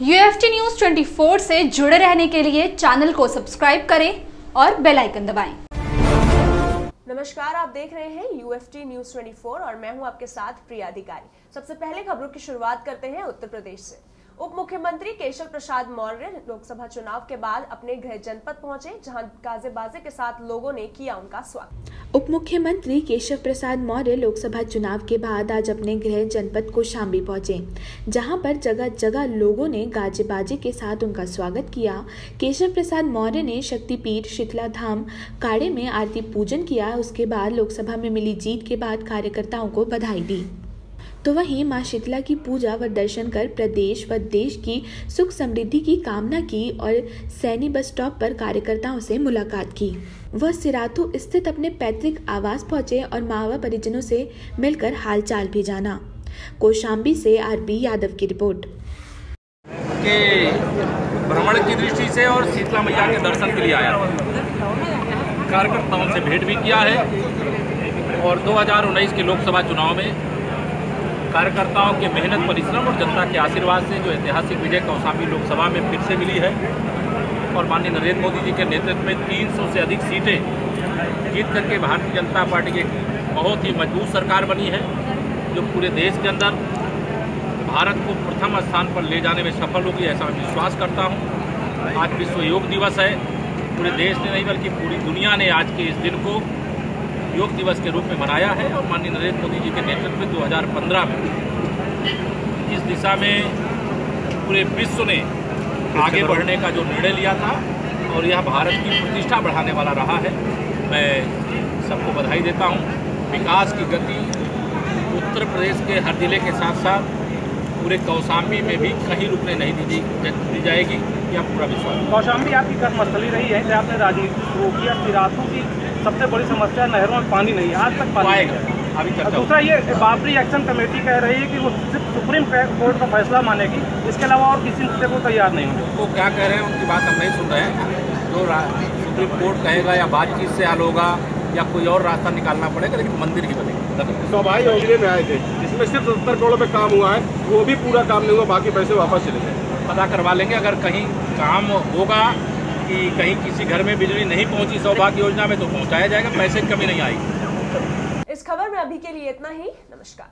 UFT news 24 से जुड़े रहने के लिए चैनल को सब्सक्राइब करें और बेल आइकन दबाएँ। नमस्कार, आप देख रहे हैं यूएफटी न्यूज़ 24 और मैं हूँ आपके साथ प्रिया अधिकारी सबसे पहले खबरों की शुरुआत करते हैं उत्तर प्रदेश से उप मुख्यमंत्री केशव प्रसाद मौर्य लोकसभा चुनाव के बाद अपने गृह जनपद पहुँचे, जहाँ गाजे बाजे के साथ लोगों ने किया उनका स्वागत। उप मुख्यमंत्री केशव प्रसाद मौर्य लोकसभा चुनाव के बाद आज अपने गृह जनपद को कौशाम्बी पहुँचे, जहाँ पर जगह जगह लोगों ने गाजे बाजे के साथ उनका स्वागत किया। केशव प्रसाद मौर्य ने शक्तिपीठ, शीतला धाम, काड़े में आरती पूजन किया। उसके बाद लोकसभा में मिली जीत के बाद कार्यकर्ताओं को बधाई दी। तो वहीं माँ शीतला की पूजा व दर्शन कर प्रदेश व देश की सुख समृद्धि की कामना की और सैनी बस स्टॉप पर कार्यकर्ताओं से मुलाकात की। वह सिराथू स्थित अपने पैतृक आवास पहुँचे और माँ व परिजनों से मिलकर हालचाल भी जाना। कौशाम्बी से आरपी यादव की रिपोर्ट। के भ्रमण की दृष्टि से और शीतला मैया के दर्शन के लिए आया। कार्यकर्ताओं से भेंट भी किया है और 2019 के लोकसभा चुनाव में कार्यकर्ताओं के मेहनत, परिश्रम और जनता के आशीर्वाद से जो ऐतिहासिक विजय कौशाम्बी लोकसभा में फिर से मिली है। और माननीय नरेंद्र मोदी जी के नेतृत्व में 300 से अधिक सीटें जीत करके भारतीय जनता पार्टी की बहुत ही मज़बूत सरकार बनी है, जो पूरे देश के अंदर भारत को प्रथम स्थान पर ले जाने में सफल होगी, ऐसा मैं विश्वास करता हूँ। आज विश्व योग दिवस है। पूरे देश ने नहीं, बल्कि पूरी दुनिया ने आज के इस दिन को योग दिवस के रूप में मनाया है और माननीय नरेंद्र मोदी जी के नेतृत्व में 2015 में। इस दिशा में पूरे विश्व ने आगे बढ़ने का जो निर्णय लिया था और यह भारत की प्रतिष्ठा बढ़ाने वाला रहा है मैं सबको बधाई देता हूँ। विकास की गति उत्तर प्रदेश के हर ज़िले के साथ साथ पूरे कौशाम्बी में भी कहीं रुकने नहीं दी, दी जाएगी यह पूरा विश्वास कौशाम्बी आपकी कर्मस्थली रही है आपने राजनीति शुरू किया सिराथों की सबसे बड़ी समस्या है नहरों में पानी नहीं है आज तक पानी अभी तक दूसरा ये बाबरी एक्शन कमेटी कह रही है कि वो सिर्फ़ सुप्रीम कोर्ट का फैसला मानेगी इसके अलावा और किसी मुद्दे को तैयार नहीं होंगे। वो क्या कह रहे हैं उनकी बात हम नहीं सुन रहे हैं। जो सुप्रीम कोर्ट कहेगा या बातचीत से हल होगा या कोई और रास्ता निकालना पड़ेगा लेकिन मंदिर की बनेगी। सभाई योजना में आए थे। इसमें सिर्फ़ सत्तर करोड़ पे काम हुआ है वो भी पूरा काम नहीं हुआ बाकी पैसे वापस चले गए। पता करवा लेंगे अगर कहीं काम होगा कि कहीं किसी घर में बिजली नहीं पहुँची, सौभाग्य योजना में तो पहुँचाया जाएगा पैसे कमी नहीं आई इस खबर में अभी के लिए इतना ही, नमस्कार।